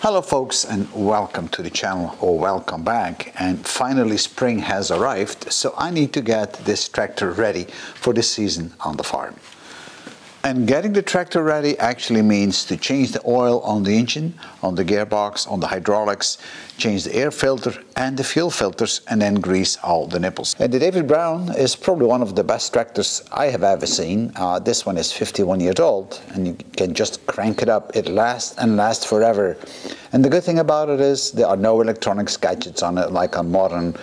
Hello folks and welcome to the channel or welcome back and finally spring has arrived so I need to get this tractor ready for the season on the farm. And getting the tractor ready actually means to change the oil on the engine, on the gearbox, on the hydraulics, change the air filter and the fuel filters and then grease all the nipples. And the David Brown is probably one of the best tractors I have ever seen. Uh, this one is 51 years old and you can just crank it up. It lasts and lasts forever. And the good thing about it is there are no electronics gadgets on it like on modern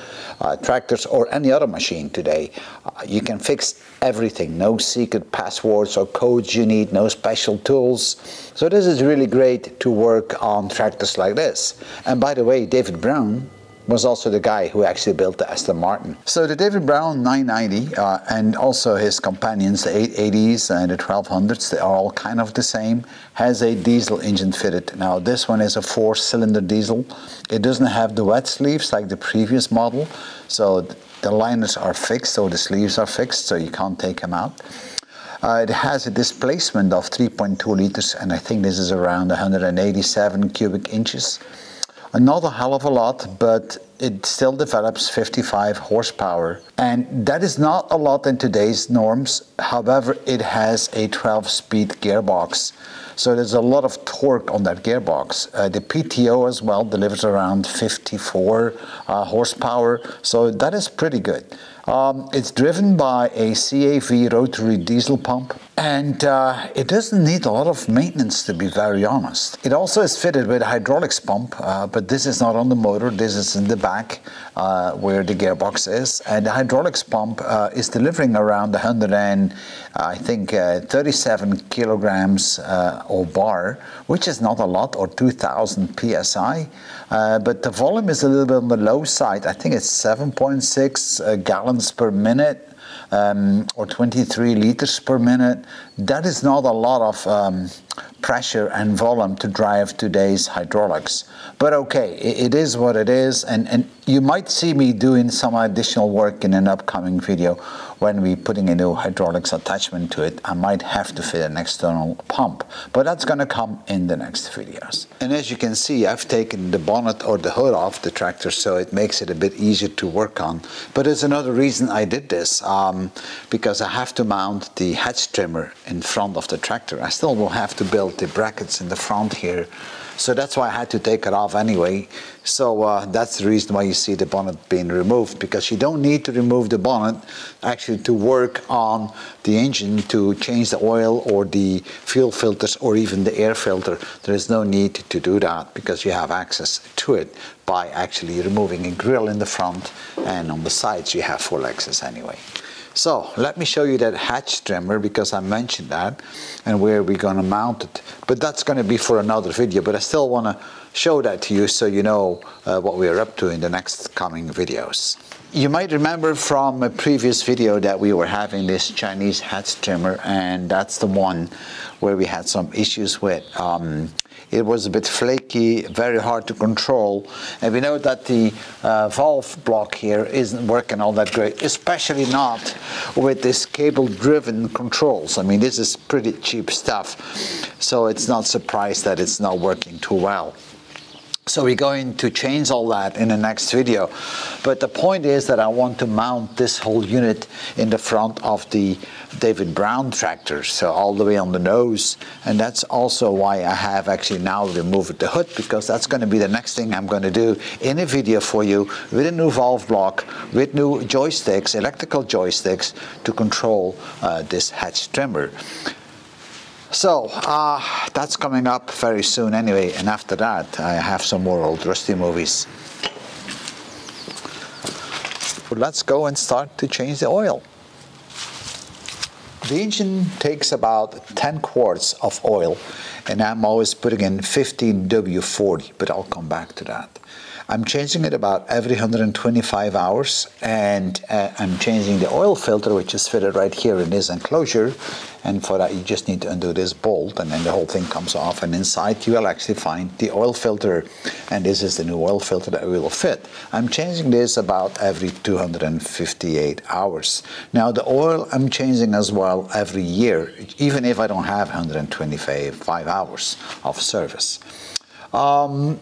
uh, tractors or any other machine today. Uh, you can fix everything, no secret passwords or codes you need, no special tools. So this is really great to work on tractors like this. And by the way, David Brown was also the guy who actually built the Aston Martin. So the David Brown 990 uh, and also his companions, the 880s and the 1200s, they are all kind of the same, has a diesel engine fitted. Now this one is a four cylinder diesel. It doesn't have the wet sleeves like the previous model. So the liners are fixed, so the sleeves are fixed, so you can't take them out. Uh, it has a displacement of 3.2 liters and I think this is around 187 cubic inches. Not a hell of a lot, but it still develops 55 horsepower. And that is not a lot in today's norms. However, it has a 12 speed gearbox. So there's a lot of torque on that gearbox. Uh, the PTO as well delivers around 54 uh, horsepower. So that is pretty good. Um, it's driven by a CAV rotary diesel pump and uh, it doesn't need a lot of maintenance to be very honest. It also is fitted with a hydraulics pump, uh, but this is not on the motor, this is in the back uh, where the gearbox is. And the hydraulics pump uh, is delivering around 100 and I think uh, 37 kilograms uh, or bar, which is not a lot, or 2000 psi. but the volume is a little bit on the low side. I think it's 7.6 gallons per minute um, or 23 liters per minute. That is not a lot of um, pressure and volume to drive today's hydraulics. But okay, it, it is what it is, and, and you might see me doing some additional work in an upcoming video when we're putting a new hydraulics attachment to it. I might have to fit an external pump, but that's going to come in the next videos. And as you can see, I've taken the bonnet or the hood off the tractor, so it makes it a bit easier to work on. But there's another reason I did this, um, because I have to mount the hatch trimmer in front of the tractor. I still will have to build the brackets in the front here so that's why I had to take it off anyway. So uh, that's the reason why you see the bonnet being removed because you don't need to remove the bonnet actually to work on the engine to change the oil or the fuel filters or even the air filter. There is no need to do that because you have access to it by actually removing a grill in the front and on the sides you have full access anyway. So let me show you that hatch trimmer because I mentioned that and where we're going to mount it. But that's going to be for another video, but I still want to show that to you so you know uh, what we are up to in the next coming videos. You might remember from a previous video that we were having this Chinese hatch trimmer and that's the one where we had some issues with. Um, it was a bit flaky, very hard to control. And we know that the uh, valve block here isn't working all that great, especially not with this cable-driven controls. I mean, this is pretty cheap stuff, so it's not surprised that it's not working too well. So we're going to change all that in the next video. But the point is that I want to mount this whole unit in the front of the David Brown tractor, so all the way on the nose. And that's also why I have actually now removed the hood, because that's going to be the next thing I'm going to do in a video for you with a new valve block, with new joysticks, electrical joysticks to control uh, this hatch trimmer. So uh, that's coming up very soon anyway, and after that I have some more old Rusty movies. But let's go and start to change the oil. The engine takes about 10 quarts of oil and I'm always putting in 15 W40, but I'll come back to that. I'm changing it about every 125 hours and uh, I'm changing the oil filter which is fitted right here in this enclosure and for that you just need to undo this bolt and then the whole thing comes off and inside you will actually find the oil filter and this is the new oil filter that will fit. I'm changing this about every 258 hours. Now the oil I'm changing as well every year even if I don't have 125 hours of service. Um,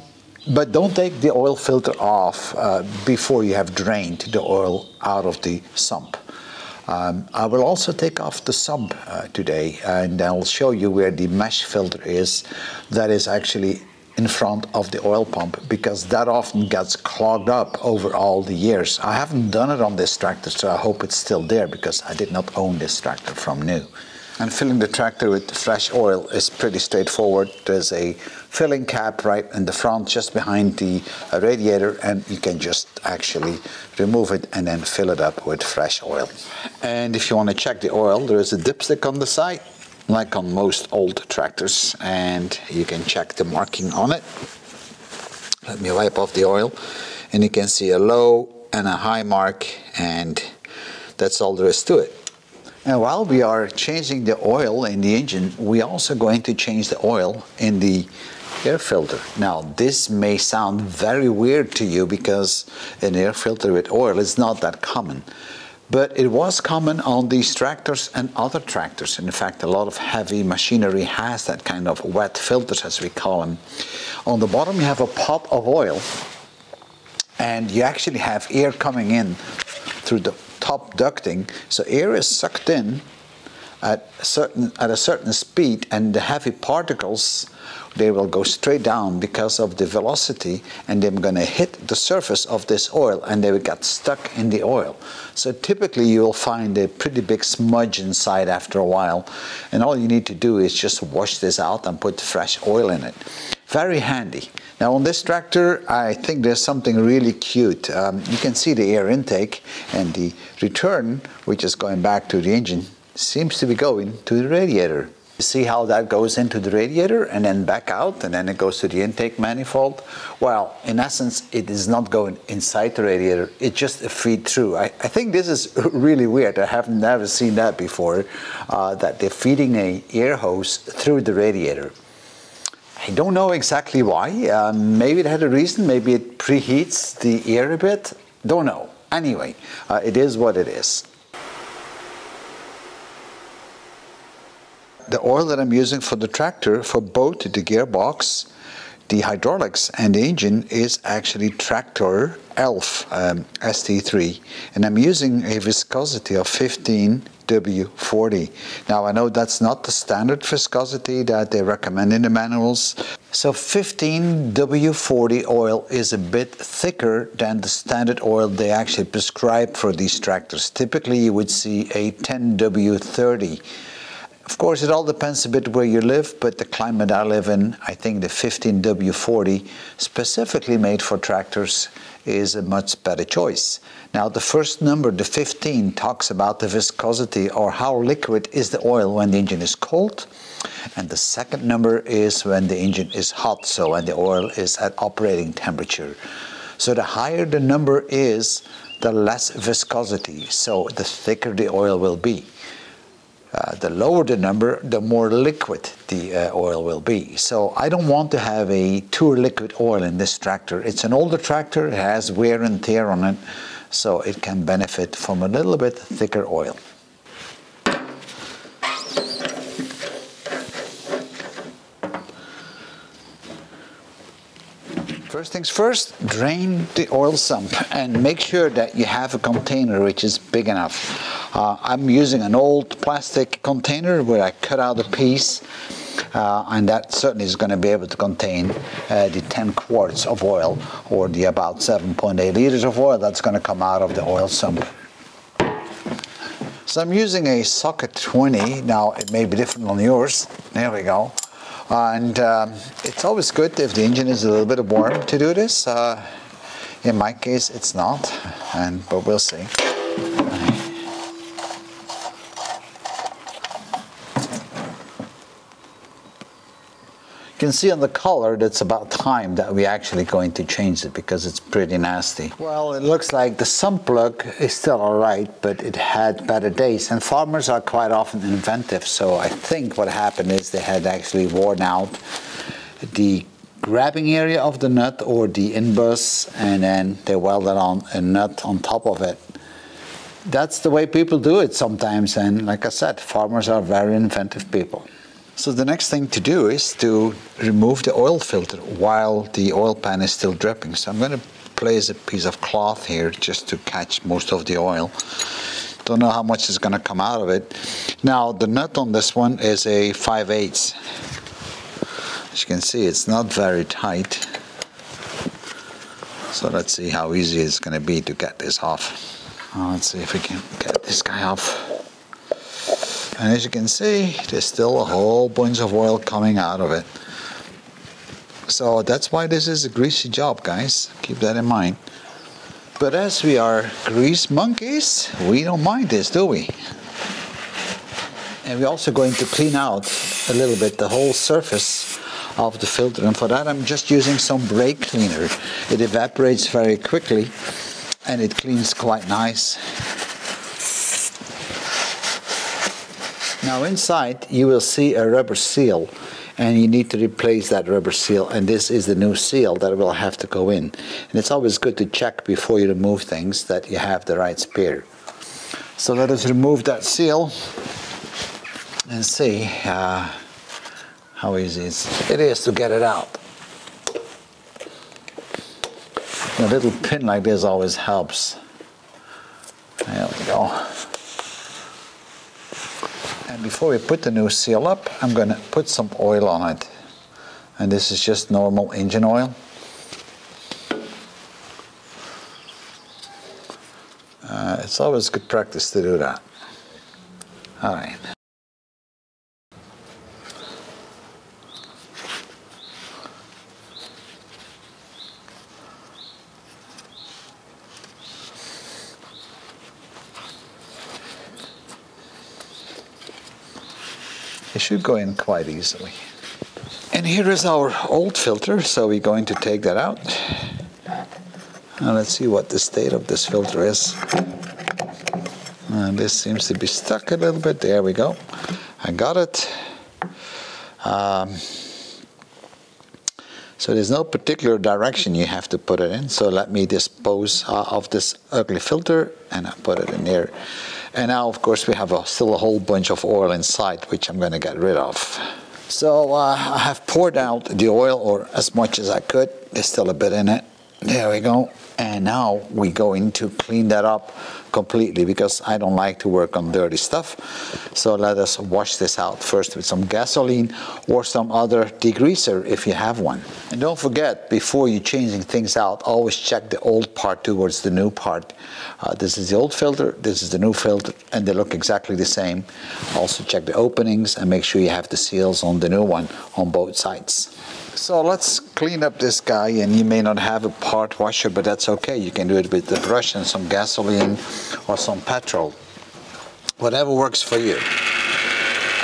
but don't take the oil filter off uh, before you have drained the oil out of the sump. Um, I will also take off the sump uh, today and I'll show you where the mesh filter is that is actually in front of the oil pump because that often gets clogged up over all the years. I haven't done it on this tractor so I hope it's still there because I did not own this tractor from new. And filling the tractor with fresh oil is pretty straightforward. There's a filling cap right in the front just behind the uh, radiator and you can just actually remove it and then fill it up with fresh oil. And if you want to check the oil, there is a dipstick on the side like on most old tractors and you can check the marking on it. Let me wipe off the oil and you can see a low and a high mark and that's all there is to it. And while we are changing the oil in the engine, we're also going to change the oil in the air filter. Now, this may sound very weird to you because an air filter with oil is not that common. But it was common on these tractors and other tractors. In fact, a lot of heavy machinery has that kind of wet filters, as we call them. On the bottom, you have a pot of oil, and you actually have air coming in through the top ducting. So air is sucked in at a certain at a certain speed, and the heavy particles they will go straight down because of the velocity, and they're going to hit the surface of this oil, and they will get stuck in the oil. So typically, you will find a pretty big smudge inside after a while, and all you need to do is just wash this out and put fresh oil in it. Very handy. Now on this tractor, I think there's something really cute. Um, you can see the air intake and the return, which is going back to the engine, seems to be going to the radiator. See how that goes into the radiator and then back out and then it goes to the intake manifold? Well, in essence, it is not going inside the radiator, it's just a feed through. I, I think this is really weird. I have never seen that before, uh, that they're feeding a air hose through the radiator. I don't know exactly why. Um, maybe it had a reason. Maybe it preheats the air a bit. Don't know. Anyway, uh, it is what it is. The oil that I'm using for the tractor for both the gearbox, the hydraulics and the engine is actually Tractor ELF um, ST3 and I'm using a viscosity of 15 W40. Now I know that's not the standard viscosity that they recommend in the manuals. So 15 W40 oil is a bit thicker than the standard oil they actually prescribe for these tractors. Typically you would see a 10 W30. Of course, it all depends a bit where you live, but the climate I live in, I think the 15W40, specifically made for tractors, is a much better choice. Now, the first number, the 15, talks about the viscosity or how liquid is the oil when the engine is cold. And the second number is when the engine is hot, so when the oil is at operating temperature. So the higher the number is, the less viscosity, so the thicker the oil will be. Uh, the lower the number, the more liquid the uh, oil will be. So I don't want to have a too liquid oil in this tractor. It's an older tractor, it has wear and tear on it, so it can benefit from a little bit thicker oil. First things first, drain the oil sump and make sure that you have a container which is big enough. Uh, I'm using an old plastic container where I cut out a piece uh, and that certainly is going to be able to contain uh, the 10 quarts of oil or the about 7.8 liters of oil that's going to come out of the oil sump. So I'm using a socket 20. Now it may be different on yours. There we go. And um, it's always good if the engine is a little bit warm to do this. Uh, in my case, it's not, and but we'll see. Can see on the color that's about time that we're actually going to change it because it's pretty nasty. Well, it looks like the sump plug is still all right, but it had better days. And farmers are quite often inventive, so I think what happened is they had actually worn out the grabbing area of the nut or the inbus and then they welded on a nut on top of it. That's the way people do it sometimes and like I said, farmers are very inventive people. So the next thing to do is to remove the oil filter while the oil pan is still dripping. So I'm going to place a piece of cloth here just to catch most of the oil. Don't know how much is going to come out of it. Now the nut on this one is a 5 8 As you can see it's not very tight. So let's see how easy it's going to be to get this off. Uh, let's see if we can get this guy off. And as you can see, there's still a whole bunch of oil coming out of it. So that's why this is a greasy job, guys. Keep that in mind. But as we are grease monkeys, we don't mind this, do we? And we're also going to clean out a little bit the whole surface of the filter. And for that, I'm just using some brake cleaner. It evaporates very quickly and it cleans quite nice. Now inside you will see a rubber seal and you need to replace that rubber seal and this is the new seal that will have to go in. And it's always good to check before you remove things that you have the right spare. So let us remove that seal and see uh, how easy it is to get it out. A little pin like this always helps. There we go. And before we put the new seal up, I'm going to put some oil on it. And this is just normal engine oil. Uh, it's always good practice to do that. All right. It should go in quite easily. And here is our old filter, so we're going to take that out. Now let's see what the state of this filter is. And this seems to be stuck a little bit. There we go. I got it. Um, so there's no particular direction you have to put it in. So let me dispose uh, of this ugly filter and I put it in there. And now, of course, we have a, still a whole bunch of oil inside, which I'm going to get rid of. So uh, I have poured out the oil, or as much as I could. There's still a bit in it. There we go. And now we go in to clean that up completely because I don't like to work on dirty stuff. So let us wash this out first with some gasoline or some other degreaser if you have one. And don't forget, before you're changing things out, always check the old part towards the new part. Uh, this is the old filter, this is the new filter, and they look exactly the same. Also check the openings and make sure you have the seals on the new one on both sides. So let's clean up this guy and you may not have a part washer but that's okay. You can do it with the brush and some gasoline or some petrol. Whatever works for you.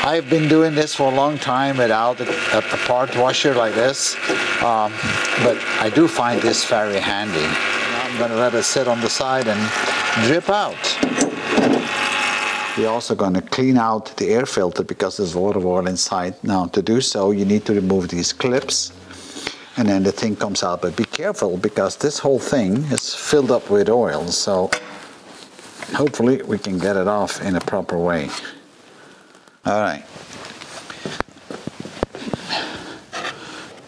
I've been doing this for a long time without a, a part washer like this um, but I do find this very handy. Now I'm to let it sit on the side and drip out. We're also going to clean out the air filter because there's a lot of oil inside. Now to do so you need to remove these clips and then the thing comes out. But be careful because this whole thing is filled up with oil so hopefully we can get it off in a proper way. Alright.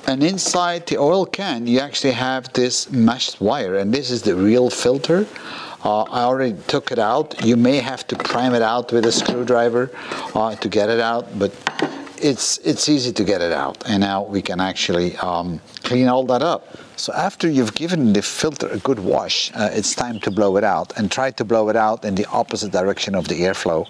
And inside the oil can you actually have this meshed wire and this is the real filter uh, I already took it out. You may have to prime it out with a screwdriver uh, to get it out, but it's, it's easy to get it out. And now we can actually um, clean all that up. So after you've given the filter a good wash, uh, it's time to blow it out and try to blow it out in the opposite direction of the airflow.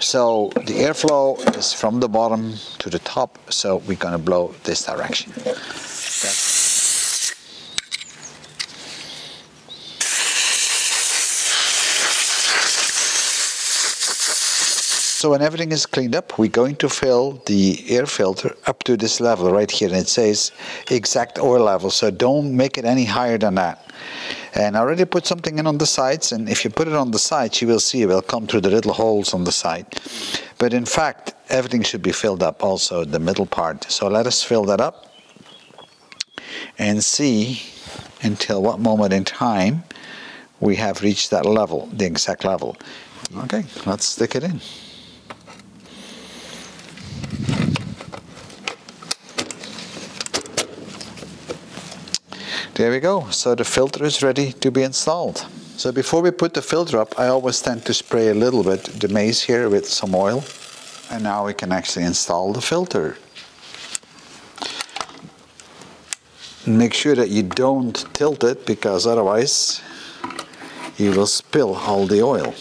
So the airflow is from the bottom to the top, so we're gonna blow this direction. That's So when everything is cleaned up, we're going to fill the air filter up to this level right here. And it says exact oil level, so don't make it any higher than that. And I already put something in on the sides, and if you put it on the sides, you will see it will come through the little holes on the side. But in fact, everything should be filled up also, the middle part. So let us fill that up and see until what moment in time we have reached that level, the exact level. Okay, let's stick it in. There we go. So the filter is ready to be installed. So before we put the filter up, I always tend to spray a little bit the maze here with some oil. And now we can actually install the filter. Make sure that you don't tilt it because otherwise you will spill all the oil.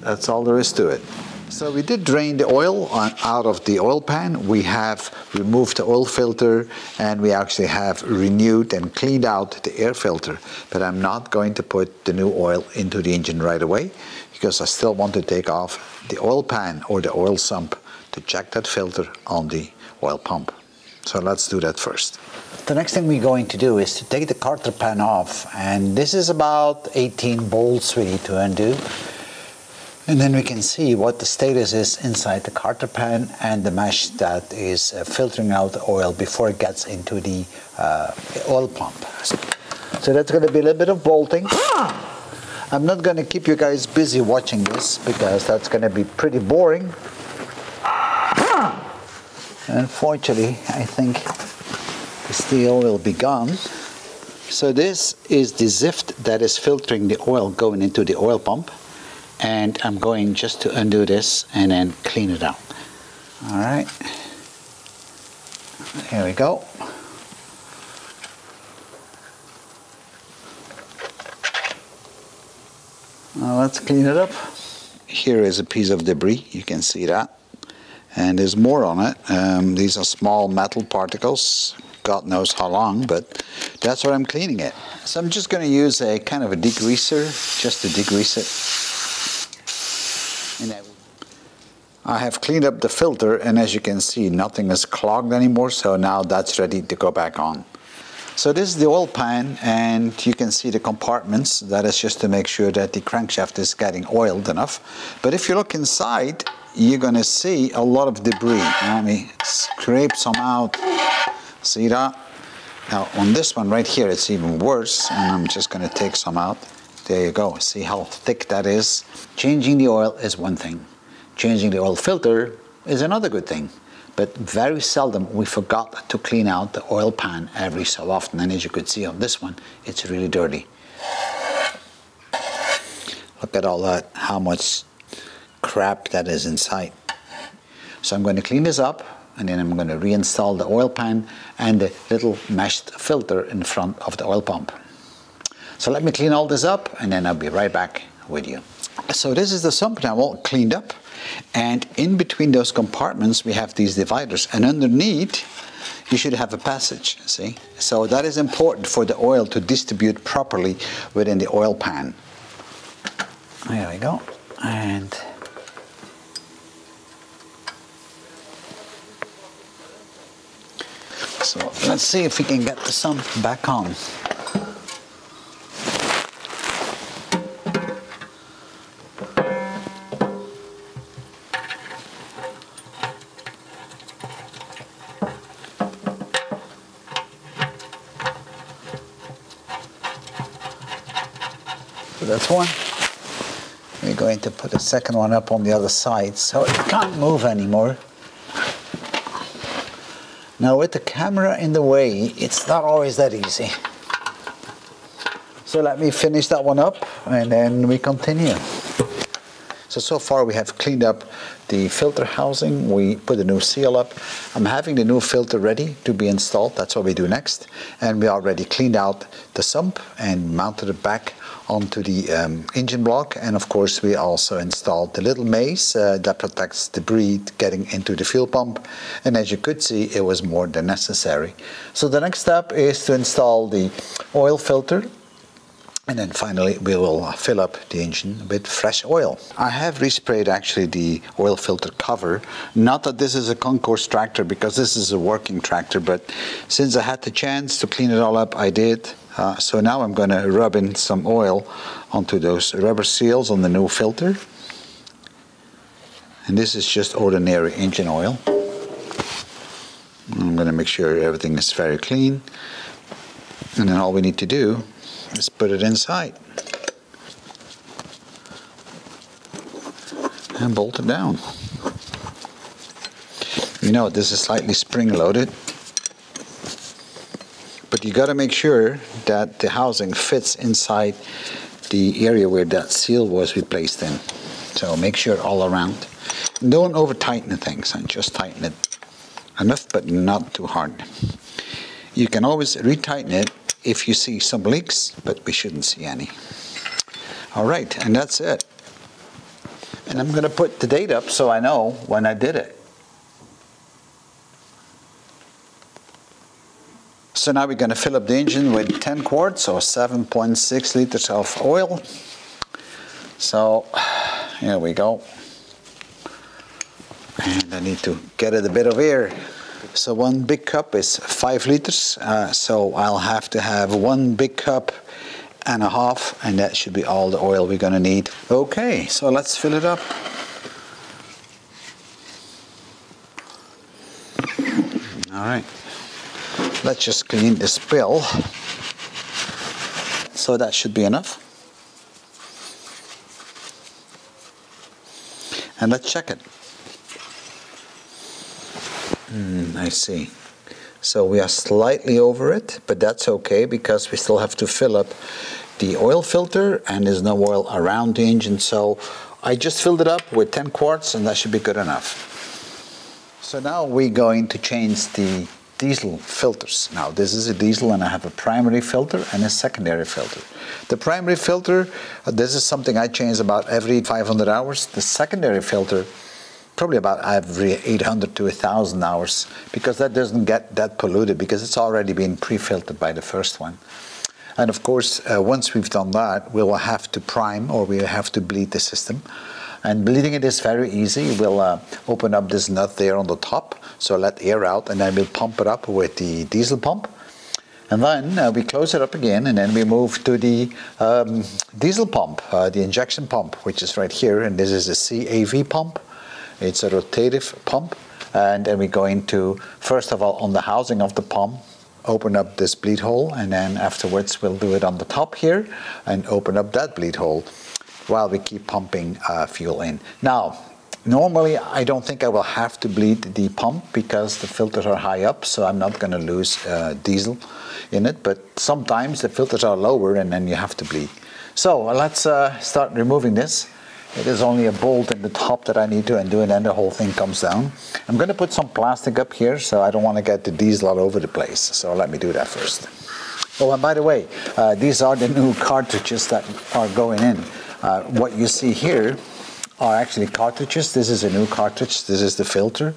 That's all there is to it. So we did drain the oil on, out of the oil pan. We have removed the oil filter and we actually have renewed and cleaned out the air filter. But I'm not going to put the new oil into the engine right away because I still want to take off the oil pan or the oil sump to check that filter on the oil pump. So let's do that first. The next thing we're going to do is to take the carter pan off and this is about 18 bolts we need to undo. And then we can see what the status is inside the carter pan and the mesh that is uh, filtering out the oil before it gets into the uh, oil pump. So that's going to be a little bit of bolting. I'm not going to keep you guys busy watching this because that's going to be pretty boring. Unfortunately, I think the steel will be gone. So this is the Zift that is filtering the oil going into the oil pump and I'm going just to undo this and then clean it out. All right, here we go. Now let's clean it up. Here is a piece of debris, you can see that. And there's more on it. Um, these are small metal particles, God knows how long, but that's where I'm cleaning it. So I'm just going to use a kind of a degreaser just to degrease it. I have cleaned up the filter and as you can see nothing is clogged anymore so now that's ready to go back on. So this is the oil pan and you can see the compartments. That is just to make sure that the crankshaft is getting oiled enough. But if you look inside, you're going to see a lot of debris. Let me scrape some out. See that? Now on this one right here, it's even worse. And I'm just going to take some out. There you go. See how thick that is? Changing the oil is one thing. Changing the oil filter is another good thing. But very seldom we forgot to clean out the oil pan every so often. And as you could see on this one, it's really dirty. Look at all that, how much crap that is inside. So I'm going to clean this up and then I'm going to reinstall the oil pan and the little meshed filter in front of the oil pump. So let me clean all this up and then I'll be right back with you. So this is the sump now all cleaned up and in between those compartments we have these dividers and underneath you should have a passage, see? So that is important for the oil to distribute properly within the oil pan. There we go. And so let's see if we can get the sump back on. That's one. We're going to put a second one up on the other side so it can't move anymore. Now with the camera in the way, it's not always that easy. So let me finish that one up and then we continue. So, so far we have cleaned up the filter housing, we put a new seal up. I'm having the new filter ready to be installed, that's what we do next. And we already cleaned out the sump and mounted it back onto the um, engine block and of course we also installed the little maze uh, that protects debris getting into the fuel pump and as you could see it was more than necessary. So the next step is to install the oil filter And then finally, we will fill up the engine with fresh oil. I have resprayed actually the oil filter cover. Not that this is a concours tractor because this is a working tractor, but since I had the chance to clean it all up, I did. Uh, so now I'm going to rub in some oil onto those rubber seals on the new filter. And this is just ordinary engine oil. I'm going to make sure everything is very clean. And then all we need to do is put it inside. And bolt it down. You know, this is slightly spring loaded. But you got to make sure that the housing fits inside the area where that seal was replaced in. So make sure all around. Don't over tighten things and just tighten it enough but not too hard. You can always retighten it if you see some leaks, but we shouldn't see any. All right, and that's it. And I'm going to put the date up so I know when I did it. So now we're going to fill up the engine with 10 quarts or 7.6 liters of oil. So here we go. And I need to get it a bit of air so one big cup is five liters. Uh, so I'll have to have one big cup and a half, and that should be all the oil we're gonna need. Okay, so let's fill it up. All right, let's just clean this spill. So that should be enough. And let's check it. Mm, I see. So we are slightly over it, but that's okay because we still have to fill up the oil filter and there's no oil around the engine. So I just filled it up with 10 quarts and that should be good enough. So now we're going to change the diesel filters. Now this is a diesel and I have a primary filter and a secondary filter. The primary filter, uh, this is something I change about every 500 hours. The secondary filter, probably about every 800 to 1000 hours because that doesn't get that polluted because it's already been pre-filtered by the first one. And of course, uh, once we've done that, we will have to prime or we have to bleed the system. And bleeding it is very easy. We'll uh, open up this nut there on the top, so let air out, and then we'll pump it up with the diesel pump. And then uh, we close it up again, and then we move to the um, diesel pump, uh, the injection pump, which is right here, and this is a CAV pump. It's a rotative pump. And then we're going to, first of all, on the housing of the pump, open up this bleed hole. And then afterwards, we'll do it on the top here and open up that bleed hole while we keep pumping uh, fuel in. Now, normally I don't think I will have to bleed the pump because the filters are high up, so I'm not going to lose uh, diesel in it. But sometimes the filters are lower and then you have to bleed. So let's uh, start removing this. It is only a bolt in the top that I need to undo and then the whole thing comes down. I'm going to put some plastic up here so I don't want to get the diesel all over the place. So let me do that first. Oh, and by the way, uh, these are the new cartridges that are going in. Uh, what you see here are actually cartridges. This is a new cartridge. This is the filter.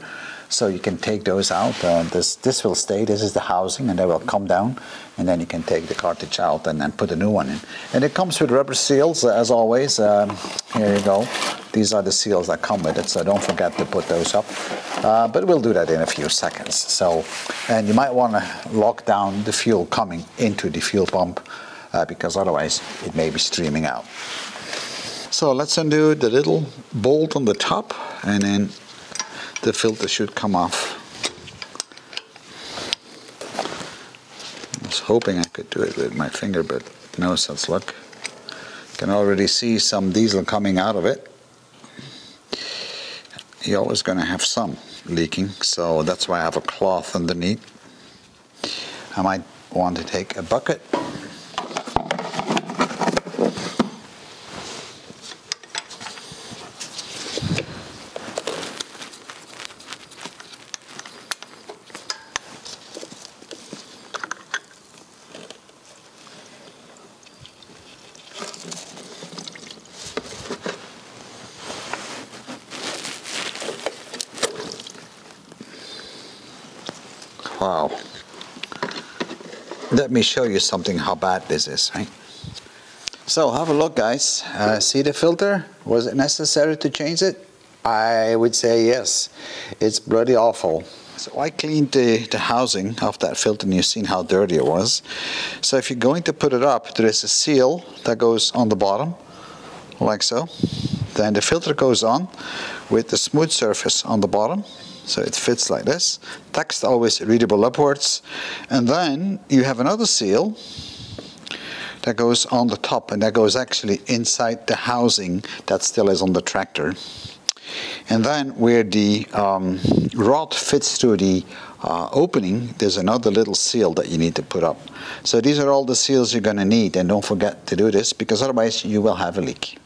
So you can take those out. Uh, this, this will stay. This is the housing and they will come down and then you can take the cartridge out and then put a new one in. And it comes with rubber seals as always. Um, here you go. These are the seals that come with it, so don't forget to put those up. Uh, but we'll do that in a few seconds. So, and you might want to lock down the fuel coming into the fuel pump uh, because otherwise it may be streaming out. So let's undo the little bolt on the top and then the filter should come off. I was hoping I could do it with my finger, but no such luck. Can already see some diesel coming out of it. You're always going to have some leaking, so that's why I have a cloth underneath. I might want to take a bucket Let me show you something how bad this is, right? So have a look guys, uh, see the filter? Was it necessary to change it? I would say yes, it's bloody awful. So I cleaned the, the housing of that filter and you've seen how dirty it was. So if you're going to put it up, there is a seal that goes on the bottom, like so. Then the filter goes on with the smooth surface on the bottom. So it fits like this. Text always readable upwards. And then you have another seal that goes on the top and that goes actually inside the housing that still is on the tractor. And then where the um, rod fits to the uh, opening, there's another little seal that you need to put up. So these are all the seals you're going to need and don't forget to do this because otherwise you will have a leak.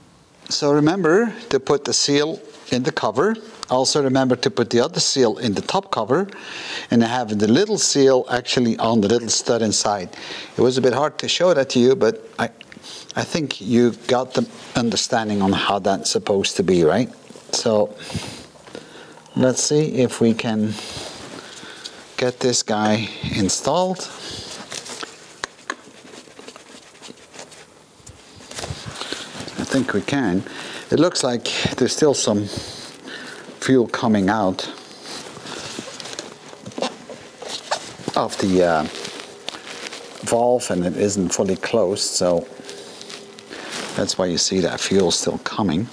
So remember to put the seal in the cover. Also remember to put the other seal in the top cover and have the little seal actually on the little stud inside. It was a bit hard to show that to you, but I, I think you got the understanding on how that's supposed to be, right? So let's see if we can get this guy installed. I think we can. It looks like there's still some fuel coming out of the uh, valve and it isn't fully closed so that's why you see that fuel still coming.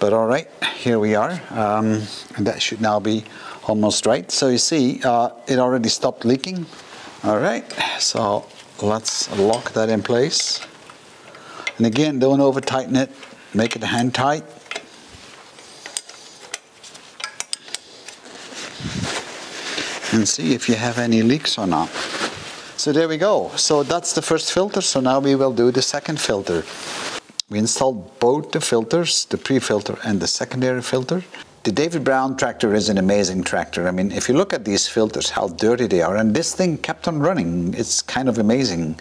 But all right, here we are. Um, and that should now be almost right. So you see, uh, it already stopped leaking. All right, so let's lock that in place. And again, don't over tighten it. Make it hand tight. And see if you have any leaks or not. So there we go. So that's the first filter. So now we will do the second filter. We installed both the filters, the pre-filter and the secondary filter. The David Brown tractor is an amazing tractor. I mean, if you look at these filters, how dirty they are, and this thing kept on running. It's kind of amazing.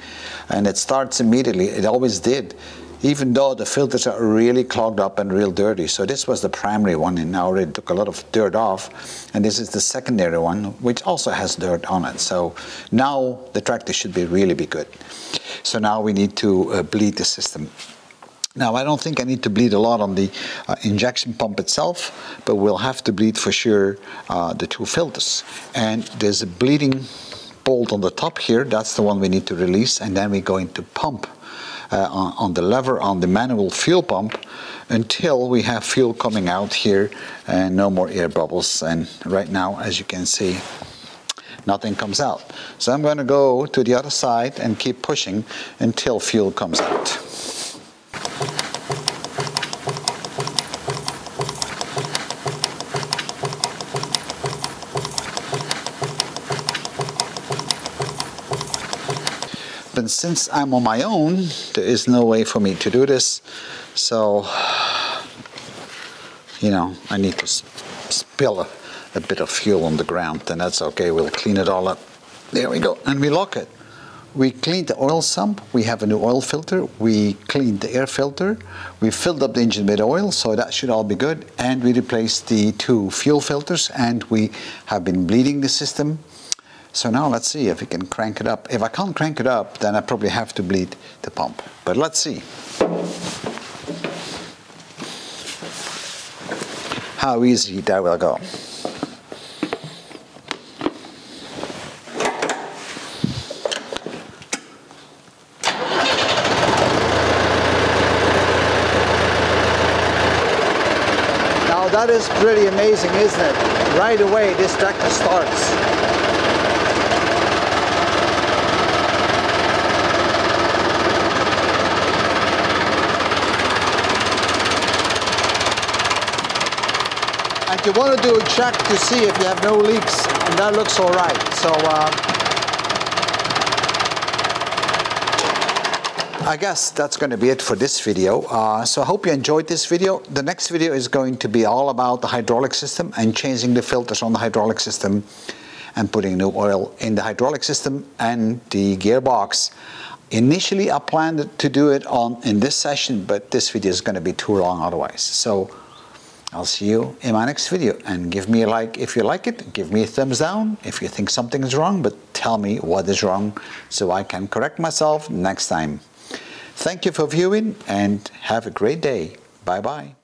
And it starts immediately. It always did, even though the filters are really clogged up and real dirty. So this was the primary one, and now already took a lot of dirt off. And this is the secondary one, which also has dirt on it. So now the tractor should be really be good. So now we need to uh, bleed the system. Now, I don't think I need to bleed a lot on the uh, injection pump itself, but we'll have to bleed for sure uh, the two filters. And there's a bleeding bolt on the top here, that's the one we need to release, and then we're going to pump uh, on, on, the lever on the manual fuel pump until we have fuel coming out here and no more air bubbles. And right now, as you can see, nothing comes out. So I'm going to go to the other side and keep pushing until fuel comes out. But since I'm on my own, there is no way for me to do this. So, you know, I need to spill a, a bit of fuel on the ground, and that's okay. We'll clean it all up. There we go, and we lock it. We cleaned the oil sump, we have a new oil filter, we cleaned the air filter, we filled up the engine with oil, so that should all be good, and we replaced the two fuel filters, and we have been bleeding the system. So now let's see if we can crank it up. If I can't crank it up, then I probably have to bleed the pump. But let's see. How easy that will go. Now that is pretty amazing, isn't it? Right away this tractor starts. You want to do a check to see if you have no leaks, and that looks all right. So uh, I guess that's going to be it for this video. Uh, so I hope you enjoyed this video. The next video is going to be all about the hydraulic system and changing the filters on the hydraulic system and putting new oil in the hydraulic system and the gearbox. Initially, I planned to do it on in this session, but this video is going to be too long otherwise. So I'll see you in my next video and give me a like if you like it, give me a thumbs down if you think something is wrong, but tell me what is wrong so I can correct myself next time. Thank you for viewing and have a great day. Bye bye.